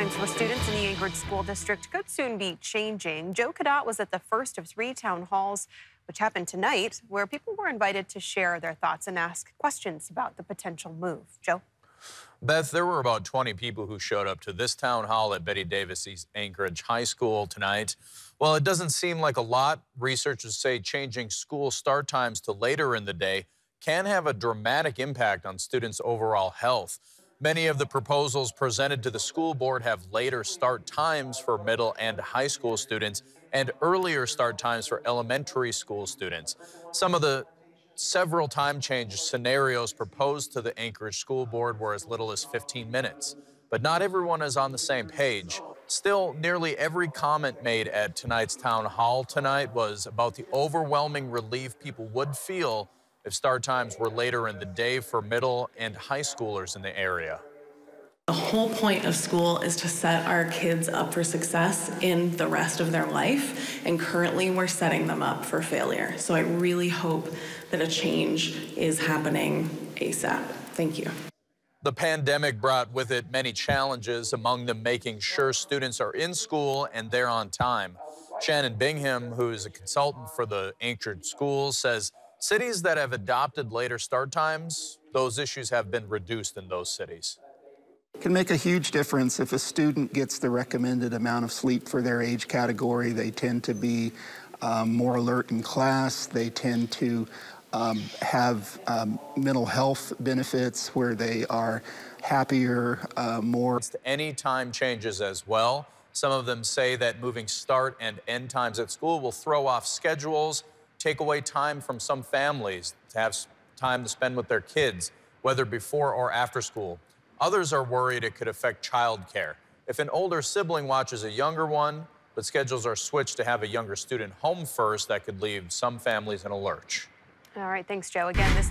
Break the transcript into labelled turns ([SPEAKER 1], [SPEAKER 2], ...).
[SPEAKER 1] times for students in the Anchorage School District could soon be changing. Joe Cadot was at the first of three town halls, which happened tonight, where people were invited to share their thoughts and ask questions about the potential move. Joe?
[SPEAKER 2] Beth, there were about 20 people who showed up to this town hall at Bettye Davis East Anchorage High School tonight. Well, it doesn't seem like a lot. Researchers say changing school start times to later in the day can have a dramatic impact on students' overall health. Many of the proposals presented to the school board have later start times for middle and high school students and earlier start times for elementary school students. Some of the Several time change scenarios proposed to the Anchorage School Board were as little as 15 minutes, but not everyone is on the same page. Still, nearly every comment made at tonight's town hall tonight was about the overwhelming relief people would feel if start times were later in the day for middle and high schoolers in the area.
[SPEAKER 3] The whole point of school is to set our kids up for success in the rest of their life, and currently we're setting them up for failure. So I really hope that a change is happening ASAP. Thank you.
[SPEAKER 2] The pandemic brought with it many challenges, among them making sure students are in school and they're on time. Shannon Bingham, who is a consultant for the Anchorage schools, says cities that have adopted later start times, those issues have been reduced in those cities It
[SPEAKER 4] can make a huge difference if a student gets the recommended amount of sleep for their age category. They tend to be um, more alert in class. They tend to um, have um, mental health benefits where they are happier, uh, more.
[SPEAKER 2] Any time changes as well. Some of them say that moving start and end times at school will throw off schedules, take away time from some families to have time to spend with their kids, whether before or after school. Others are worried it could affect childcare. If an older sibling watches a younger one, but schedules are switched to have a younger student home first, that could leave some families in a lurch.
[SPEAKER 1] All right, thanks, Joe. Again, this